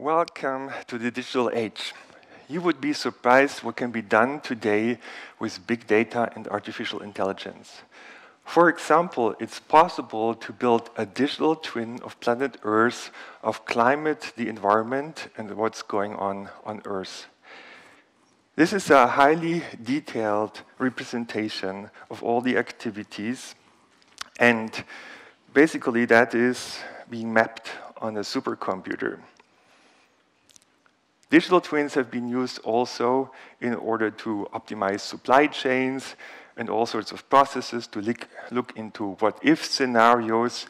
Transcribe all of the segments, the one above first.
Welcome to the digital age. You would be surprised what can be done today with big data and artificial intelligence. For example, it's possible to build a digital twin of planet Earth, of climate, the environment, and what's going on on Earth. This is a highly detailed representation of all the activities, and basically that is being mapped on a supercomputer. Digital twins have been used also in order to optimize supply chains and all sorts of processes to look, into what if scenarios.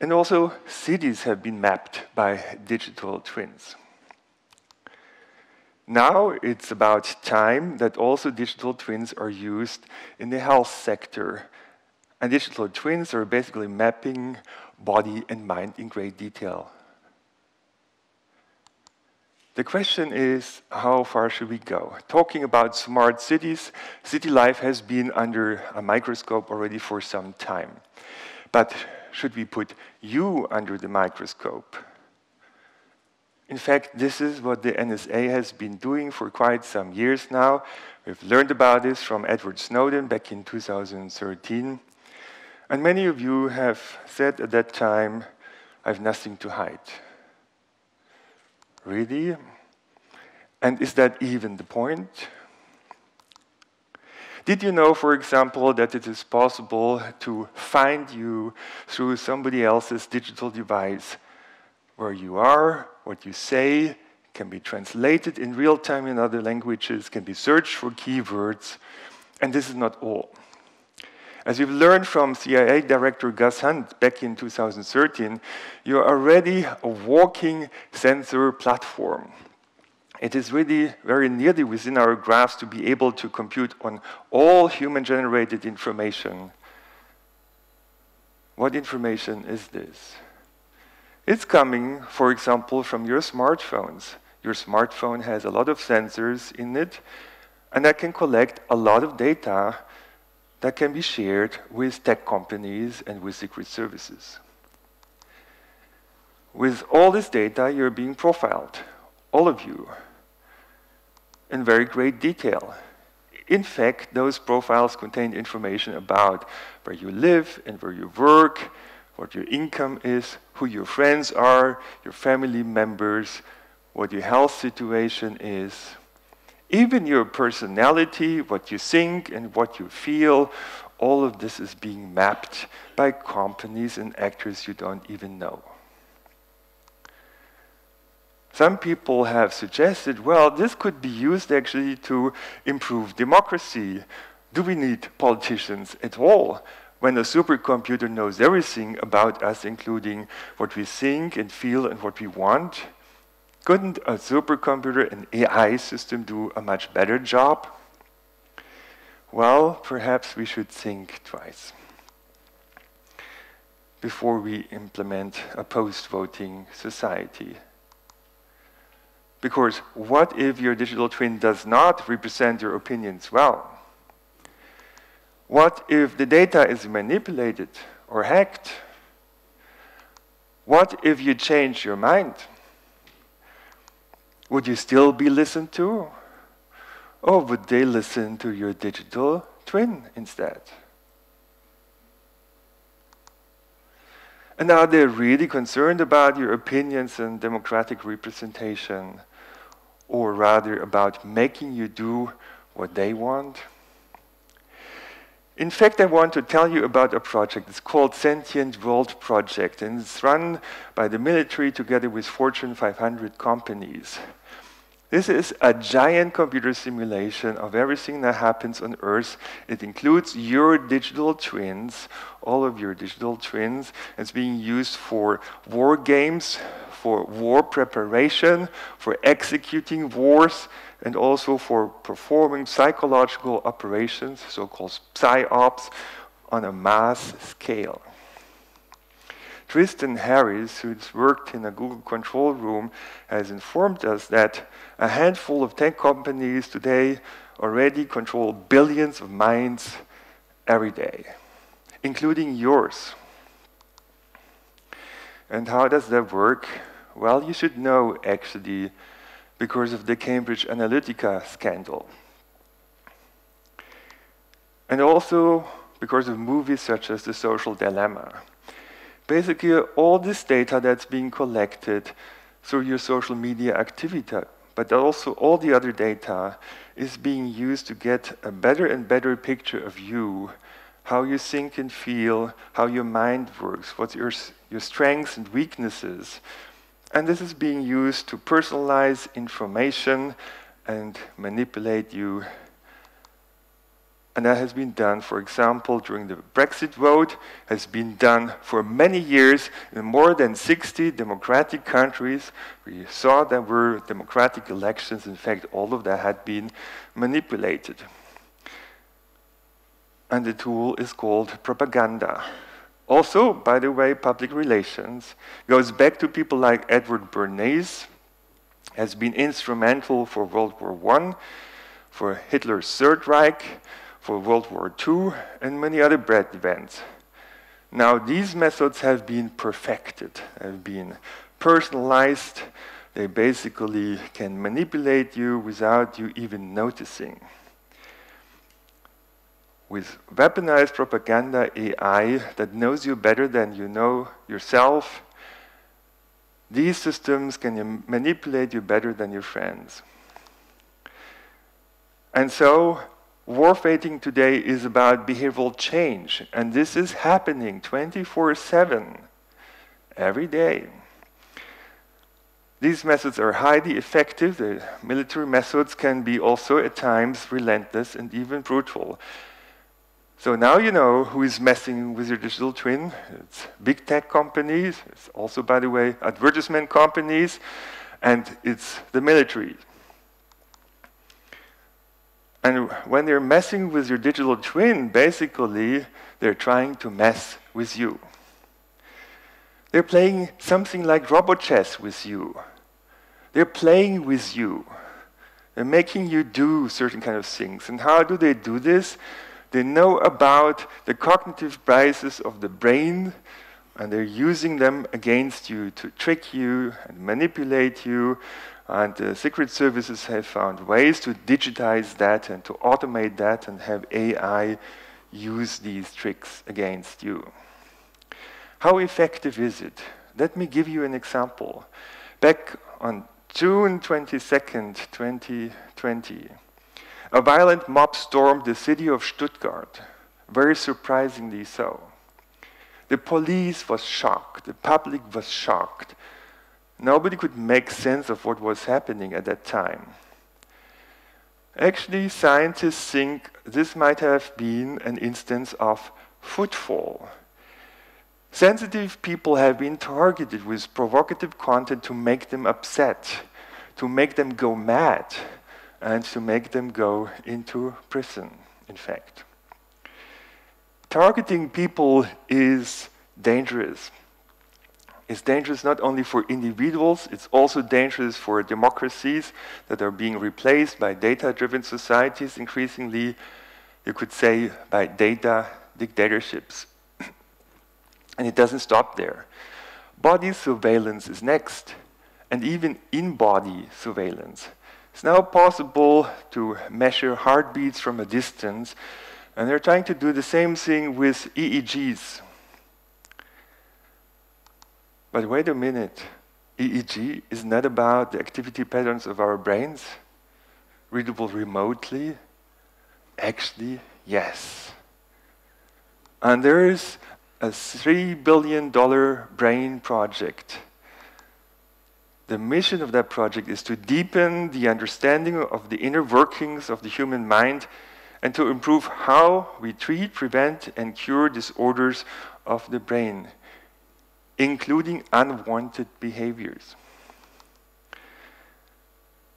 And also, cities have been mapped by digital twins. Now it's about time that also digital twins are used in the health sector. And digital twins are basically mapping body and mind in great detail. The question is, how far should we go? Talking about smart cities, city life has been under a microscope already for some time. But should we put you under the microscope? In fact, this is what the NSA has been doing for quite some years now. We've learned about this from Edward Snowden back in 2013. And many of you have said at that time, I have nothing to hide. Really? And is that even the point? Did you know, for example, that it is possible to find you through somebody else's digital device? Where you are, what you say, can be translated in real time in other languages, can be searched for keywords, and this is not all. As you've learned from CIA Director Gus Hunt back in 2013, you're already a walking sensor platform. It is really very nearly within our grasp to be able to compute on all human-generated information. What information is this? It's coming, for example, from your smartphones. Your smartphone has a lot of sensors in it, and that can collect a lot of data that can be shared with tech companies and with secret services. With all this data, you're being profiled, all of you, in very great detail. In fact, those profiles contain information about where you live and where you work, what your income is, who your friends are, your family members, what your health situation is, even your personality, what you think and what you feel, all of this is being mapped by companies and actors you don't even know. Some people have suggested, well, this could be used actually to improve democracy. Do we need politicians at all? When a supercomputer knows everything about us, including what we think and feel and what we want, couldn't a supercomputer, an AI system, do a much better job? Well, perhaps we should think twice before we implement a post-voting society. Because what if your digital twin does not represent your opinions well? What if the data is manipulated or hacked? What if you change your mind? Would you still be listened to? Or would they listen to your digital twin instead? And are they really concerned about your opinions and democratic representation, or rather about making you do what they want? In fact, I want to tell you about a project. It's called Sentient World Project, and it's run by the military together with Fortune 500 companies. This is a giant computer simulation of everything that happens on Earth. It includes your digital twins, all of your digital twins. It's being used for war games, for war preparation, for executing wars, and also for performing psychological operations, so-called psyops, on a mass scale. Tristan Harris, who's worked in a Google control room, has informed us that a handful of tech companies today already control billions of minds every day, including yours. And how does that work? Well, you should know actually because of the Cambridge Analytica scandal. And also because of movies such as The Social Dilemma. Basically, all this data that's being collected through your social media activity, but also all the other data is being used to get a better and better picture of you, how you think and feel, how your mind works, what your, your strengths and weaknesses. And this is being used to personalize information and manipulate you and that has been done, for example, during the Brexit vote, has been done for many years in more than 60 democratic countries. We saw there were democratic elections. In fact, all of that had been manipulated. And the tool is called propaganda. Also, by the way, public relations goes back to people like Edward Bernays, has been instrumental for World War I, for Hitler's Third Reich, for World War II, and many other bread events. Now, these methods have been perfected, have been personalized. They basically can manipulate you without you even noticing. With weaponized propaganda AI that knows you better than you know yourself, these systems can manipulate you better than your friends. And so, Warfating today is about behavioral change, and this is happening 24 7 every day. These methods are highly effective. The military methods can be also at times relentless and even brutal. So now you know who is messing with your digital twin. It's big tech companies, it's also, by the way, advertisement companies, and it's the military. And when they're messing with your digital twin, basically, they're trying to mess with you. They're playing something like robot chess with you. They're playing with you. They're making you do certain kind of things. And how do they do this? They know about the cognitive biases of the brain, and they're using them against you to trick you and manipulate you and the secret services have found ways to digitize that and to automate that and have AI use these tricks against you. How effective is it? Let me give you an example. Back on June 22nd, 2020, a violent mob stormed the city of Stuttgart, very surprisingly so. The police was shocked, the public was shocked, Nobody could make sense of what was happening at that time. Actually, scientists think this might have been an instance of footfall. Sensitive people have been targeted with provocative content to make them upset, to make them go mad, and to make them go into prison, in fact. Targeting people is dangerous It's dangerous not only for individuals, it's also dangerous for democracies that are being replaced by data-driven societies increasingly, you could say by data dictatorships. and it doesn't stop there. Body surveillance is next, and even in-body surveillance. It's now possible to measure heartbeats from a distance, and they're trying to do the same thing with EEGs, but wait a minute, EEG is not about the activity patterns of our brains, readable remotely. Actually, yes. And there is a $3 billion brain project. The mission of that project is to deepen the understanding of the inner workings of the human mind and to improve how we treat, prevent, and cure disorders of the brain including unwanted behaviors.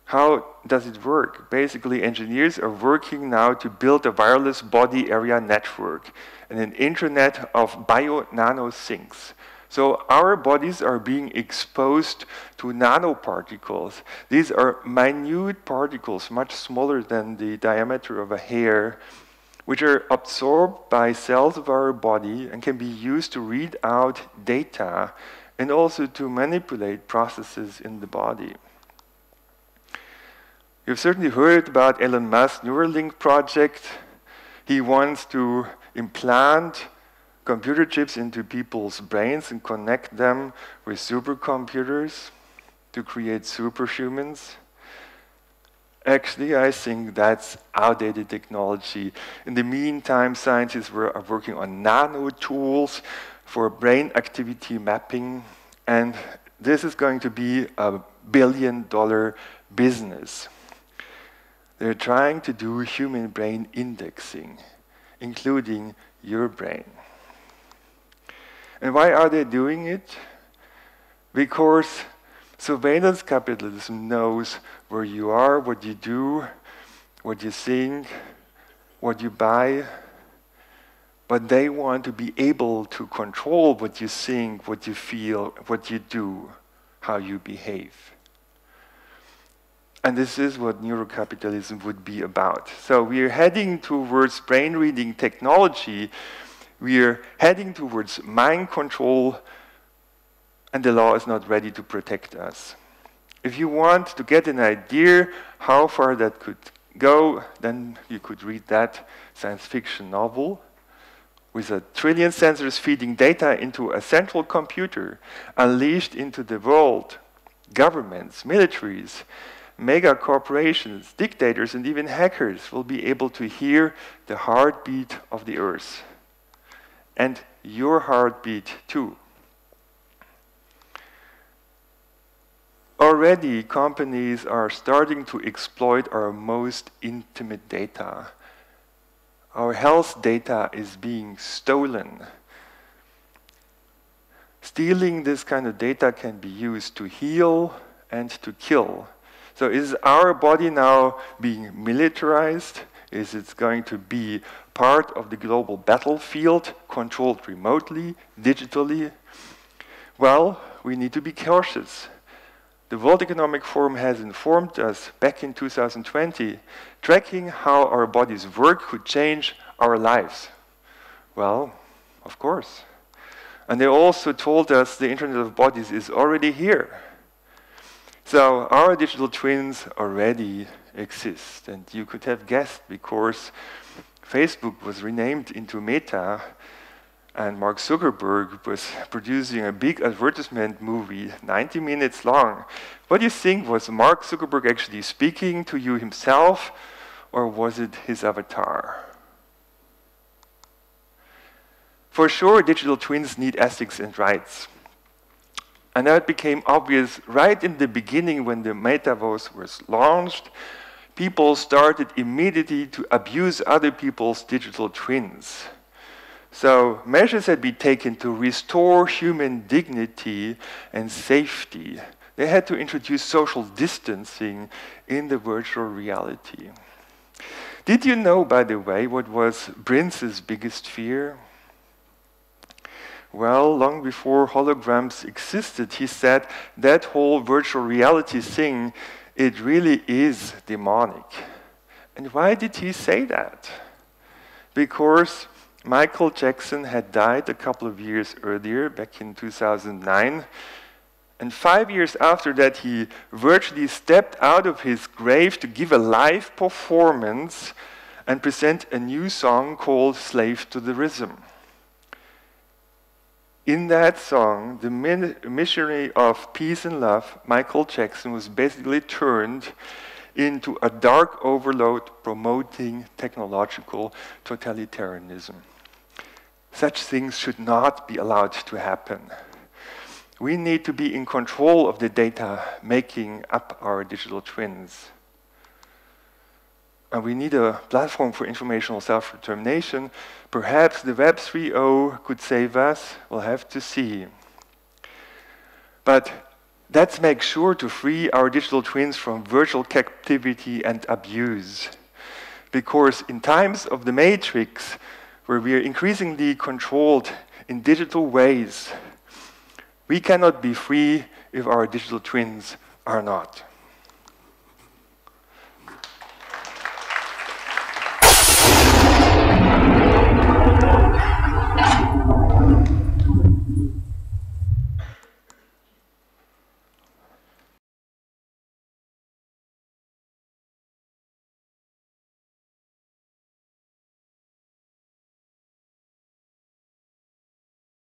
How does it work? Basically, engineers are working now to build a wireless body area network and an internet of bio-nano things. So our bodies are being exposed to nanoparticles. These are minute particles, much smaller than the diameter of a hair, which are absorbed by cells of our body and can be used to read out data and also to manipulate processes in the body. You've certainly heard about Elon Musk's Neuralink project. He wants to implant computer chips into people's brains and connect them with supercomputers to create superhumans. Actually, I think that's outdated technology. In the meantime, scientists were, are working on nano tools for brain activity mapping, and this is going to be a billion dollar business. They're trying to do human brain indexing, including your brain. And why are they doing it? Because surveillance capitalism knows where you are, what you do, what you think, what you buy. But they want to be able to control what you think, what you feel, what you do, how you behave. And this is what neurocapitalism would be about. So we are heading towards brain reading technology. We are heading towards mind control, and the law is not ready to protect us. If you want to get an idea how far that could go, then you could read that science fiction novel with a trillion sensors feeding data into a central computer unleashed into the world, governments, militaries, mega corporations, dictators, and even hackers will be able to hear the heartbeat of the earth. And your heartbeat too. Already, companies are starting to exploit our most intimate data. Our health data is being stolen. Stealing this kind of data can be used to heal and to kill. So is our body now being militarized? Is it going to be part of the global battlefield, controlled remotely, digitally? Well, we need to be cautious. The World Economic Forum has informed us back in 2020, tracking how our bodies work could change our lives. Well, of course. And they also told us the Internet of Bodies is already here. So our digital twins already exist, and you could have guessed because Facebook was renamed into Meta, and Mark Zuckerberg was producing a big advertisement movie, 90 minutes long. What do you think? Was Mark Zuckerberg actually speaking to you himself, or was it his avatar? For sure, digital twins need ethics and rights. And that became obvious right in the beginning when the metaverse was launched. People started immediately to abuse other people's digital twins. So measures had been taken to restore human dignity and safety. They had to introduce social distancing in the virtual reality. Did you know, by the way, what was Prince's biggest fear? Well, long before holograms existed, he said that whole virtual reality thing, it really is demonic. And why did he say that? Because Michael Jackson had died a couple of years earlier, back in 2009. And five years after that, he virtually stepped out of his grave to give a live performance and present a new song called Slave to the Rhythm in that song, the missionary of peace and love, Michael Jackson, was basically turned into a dark overload promoting technological totalitarianism. Such things should not be allowed to happen. We need to be in control of the data making up our digital twins. And we need a platform for informational self-determination. Perhaps the Web 3.0 could save us. We'll have to see. But let's make sure to free our digital twins from virtual captivity and abuse. Because in times of the matrix, where we are increasingly controlled in digital ways, we cannot be free if our digital twins are not.